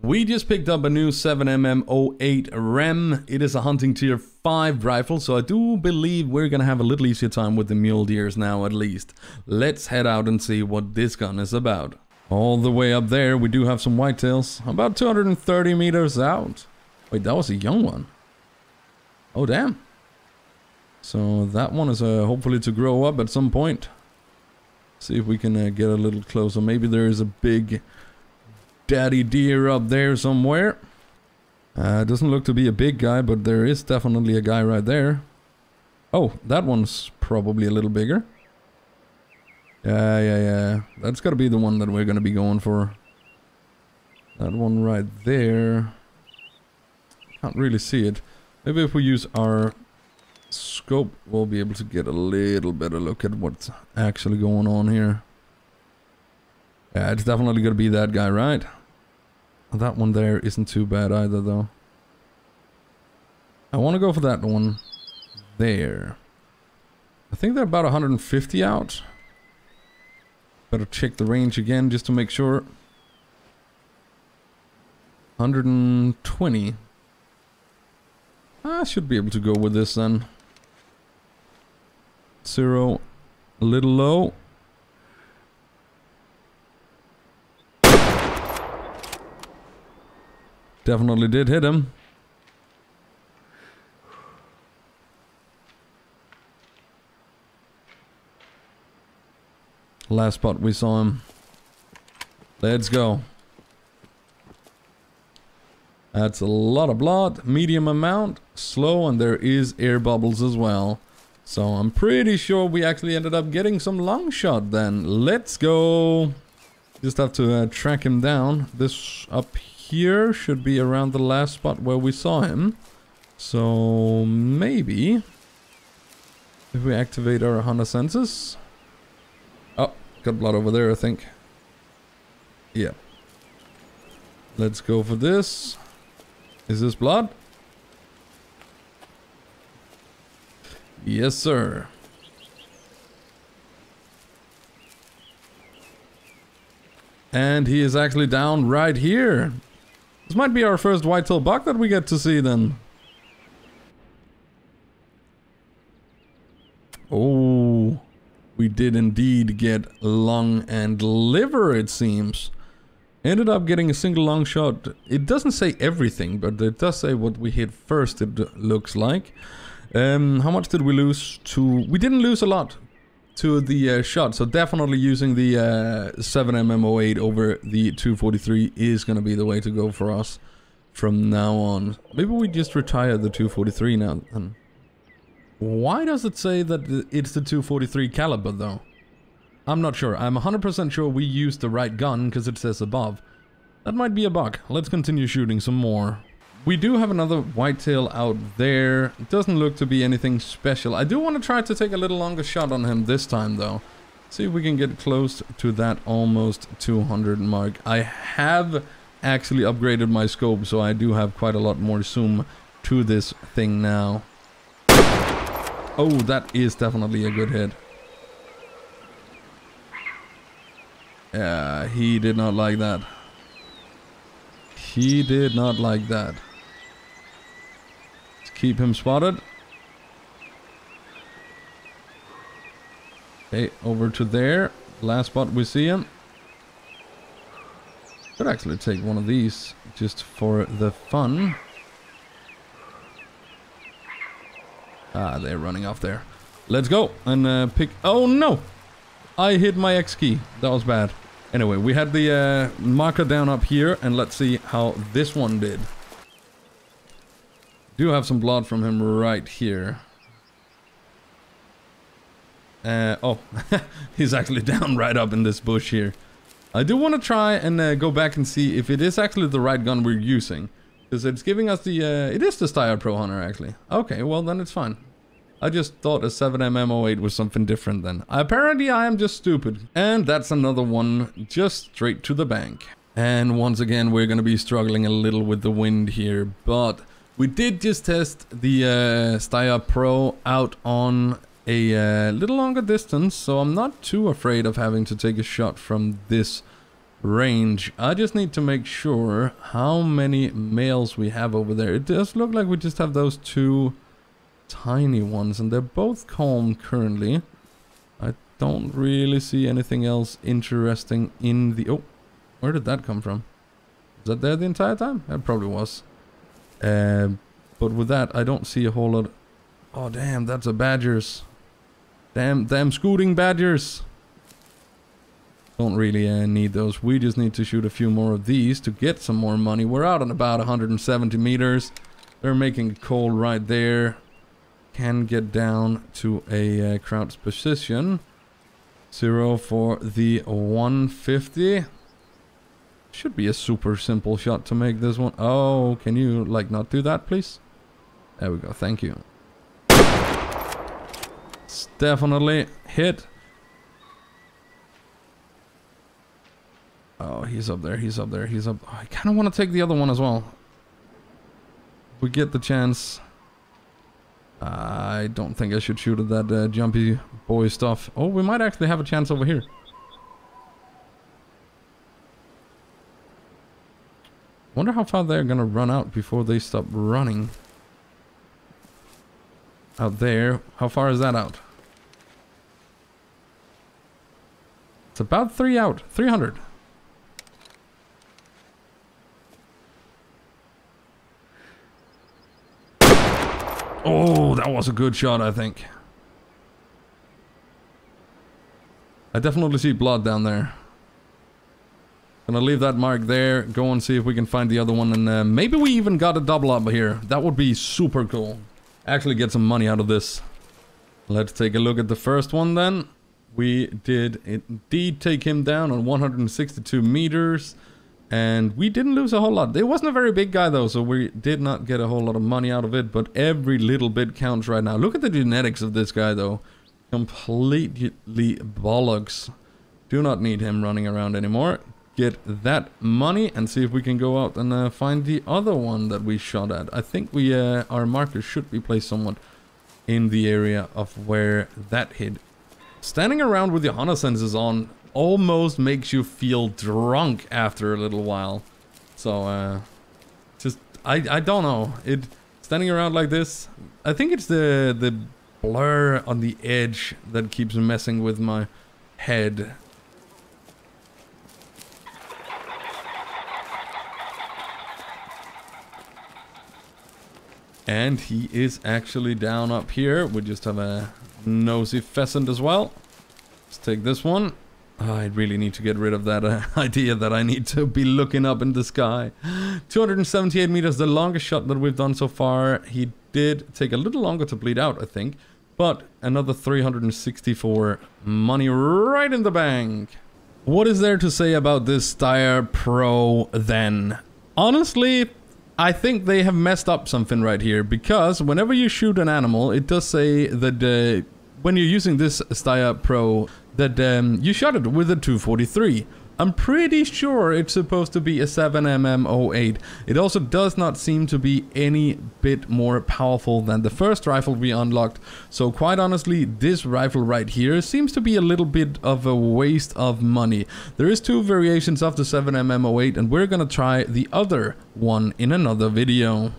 We just picked up a new 7mm08 REM. It is a hunting tier 5 rifle, so I do believe we're gonna have a little easier time with the mule deers now at least. Let's head out and see what this gun is about. All the way up there, we do have some whitetails, about 230 meters out. Wait, that was a young one. Oh, damn. So that one is uh, hopefully to grow up at some point. See if we can uh, get a little closer. Maybe there is a big daddy deer up there somewhere. Uh, doesn't look to be a big guy, but there is definitely a guy right there. Oh, that one's probably a little bigger. Yeah, yeah, yeah. That's gotta be the one that we're gonna be going for. That one right there. Can't really see it. Maybe if we use our scope, we'll be able to get a little better look at what's actually going on here. Yeah, it's definitely gonna be that guy, right? That one there isn't too bad either, though. I want to go for that one there. I think they're about 150 out. Better check the range again just to make sure. 120. I should be able to go with this then. Zero, a little low. Definitely did hit him. Last spot we saw him. Let's go. That's a lot of blood, medium amount, slow, and there is air bubbles as well. So I'm pretty sure we actually ended up getting some lung shot then. Let's go. Just have to uh, track him down. This up here should be around the last spot where we saw him. So maybe if we activate our Hunter senses. Oh, got blood over there, I think. Yeah. Let's go for this. Is this blood? Yes, sir. And he is actually down right here. This might be our first whitetail buck that we get to see then. Oh, we did indeed get lung and liver, it seems. Ended up getting a single lung shot. It doesn't say everything, but it does say what we hit first, it looks like. Um, how much did we lose to... We didn't lose a lot to the uh, shot, so definitely using the uh, 7mm08 over the 243 is going to be the way to go for us from now on. Maybe we just retire the 243 now. Why does it say that it's the 243 caliber though? I'm not sure. I'm 100% sure we used the right gun because it says above. That might be a bug. Let's continue shooting some more. We do have another whitetail out there. It doesn't look to be anything special. I do want to try to take a little longer shot on him this time though. See if we can get close to that almost 200 mark. I have actually upgraded my scope so I do have quite a lot more zoom to this thing now. Oh, that is definitely a good hit. Yeah, he did not like that. He did not like that. Keep him spotted. Okay, over to there. Last spot we see him. Could actually take one of these just for the fun. Ah, they're running off there. Let's go and uh, pick... Oh, no! I hit my X key. That was bad. Anyway, we had the uh, marker down up here, and let's see how this one did. Do have some blood from him right here. Uh, oh, he's actually down right up in this bush here. I do want to try and uh, go back and see if it is actually the right gun we're using. Because it's giving us the, uh, it is the Steyr Pro Hunter actually. Okay, well then it's fine. I just thought a 7mm08 was something different then. Apparently I am just stupid. And that's another one just straight to the bank. And once again we're gonna be struggling a little with the wind here, but we did just test the uh, Steyr Pro out on a uh, little longer distance, so I'm not too afraid of having to take a shot from this range. I just need to make sure how many males we have over there. It does look like we just have those two tiny ones and they're both calm currently. I don't really see anything else interesting in the... Oh, where did that come from? Was that there the entire time? It probably was. Uh, but with that, I don't see a whole lot... Oh, damn, that's a badgers. Damn, damn scooting badgers. Don't really uh, need those. We just need to shoot a few more of these to get some more money. We're out on about 170 meters. They're making a call right there. Can get down to a uh, crouch position. Zero for the 150. Should be a super simple shot to make this one. Oh, can you like not do that, please? There we go. Thank you. It's definitely hit. Oh, he's up there. He's up there. He's up. Oh, I kind of want to take the other one as well. We get the chance. I don't think I should shoot at that uh, jumpy boy stuff. Oh, we might actually have a chance over here. Wonder how far they're gonna run out before they stop running. Out there. How far is that out? It's about three out. 300. Oh, that was a good shot, I think. I definitely see blood down there. Gonna leave that mark there, go and see if we can find the other one, and uh, maybe we even got a double up here. That would be super cool. Actually get some money out of this. Let's take a look at the first one then. We did indeed take him down on 162 meters. And we didn't lose a whole lot. It wasn't a very big guy though, so we did not get a whole lot of money out of it. But every little bit counts right now. Look at the genetics of this guy though. Completely bollocks. Do not need him running around anymore. Get that money and see if we can go out and uh, find the other one that we shot at. I think we uh, our marker should be placed somewhat in the area of where that hit. Standing around with your Hunter senses on almost makes you feel drunk after a little while. So, uh, just, I, I don't know. It, standing around like this, I think it's the, the blur on the edge that keeps messing with my head. And he is actually down up here. We just have a nosy pheasant as well. Let's take this one. Oh, I really need to get rid of that uh, idea that I need to be looking up in the sky. 278 meters, the longest shot that we've done so far. He did take a little longer to bleed out, I think. But another 364 money right in the bank. What is there to say about this Steyr Pro then? Honestly, I think they have messed up something right here because whenever you shoot an animal, it does say that uh, when you're using this Steyr Pro, that um, you shot it with a 243. I'm pretty sure it's supposed to be a 7mm08. It also does not seem to be any bit more powerful than the first rifle we unlocked. So quite honestly, this rifle right here seems to be a little bit of a waste of money. There is two variations of the 7mm08 and we're gonna try the other one in another video.